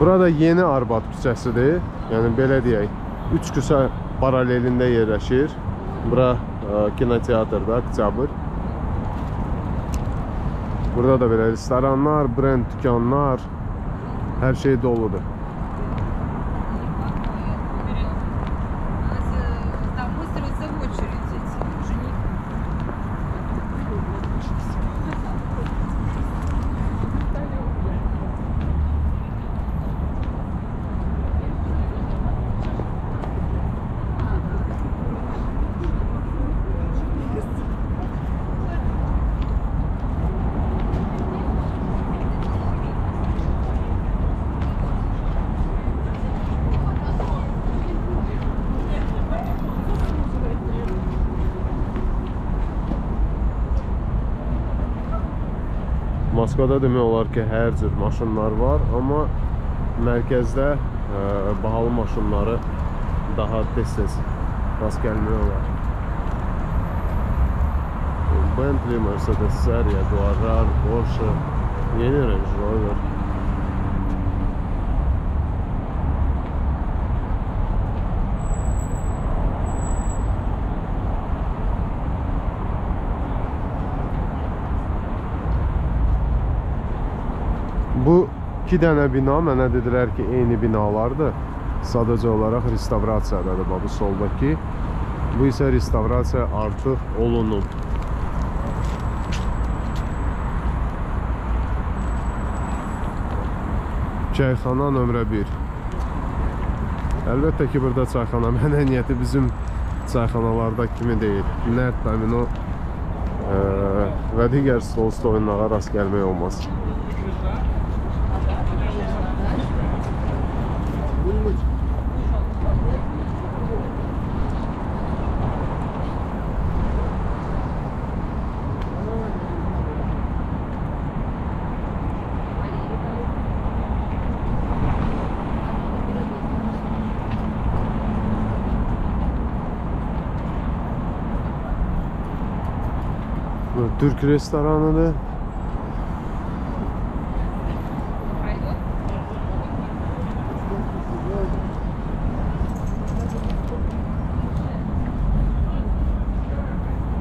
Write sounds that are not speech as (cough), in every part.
Burada yeni Arbat küçəsidir. Yəni belə deyək, 3 küçə paralelində yerləşir. Bura ə, kinoteatrda, Oktyabr. Burada da belə restoranlar, brend dükanlar, hər şey doludur. Moskvada demək olar ki, hər cür maşınlar var, amma mərkəzdə ə, bahalı maşınları daha tez-tez rast gəlmək olar. Bentley, Mercedes-lər, Jaguar-lar, Porsche, yeni Range Rover. Bu iki dənə bina mənə dedilər ki, eyni binalardır. Sadəcə olaraq restavrasiyadadır bu soldakı. Bu isə restavrasiya artıq olunub. Çayxana nömrə 1. Əlbəttə ki, burada çayxana (laughs) mədəniyyəti bizim çayxanalarda kimi deyil. Nərd, domino ə, və digər stol oyunlara rast gəlmək olmaz. Böyle Türk restoranları.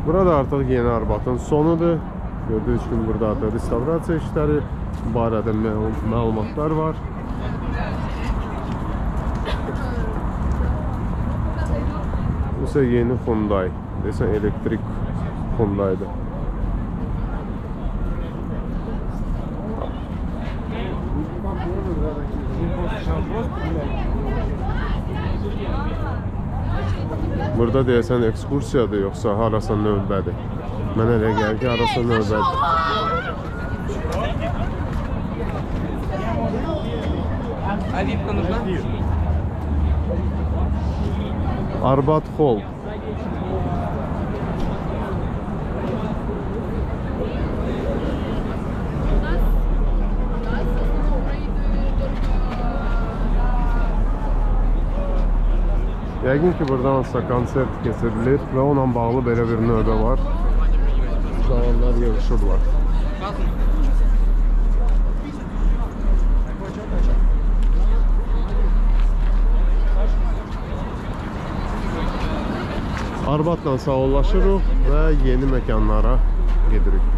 Burada artıq Yeni Arbatın sonudur. Gördüyünüz kimi burada da restorasiya işləri barədə məlumatlar var. Bu isə yeni Hyundai, desən elektrik Hyundai-dır. Burada deyəsən ekskursiyadır yoxsa harasa növbədir? Mənə elə gəlir ki, harasa növbədir. Arbat Hall Yəqin ki, burada hansısa konsert keçirilir və onunla bağlı belə bir növbə var. Zavallar yığışırlar. Arbatla sağollaşırıq və yeni məkanlara gedirik.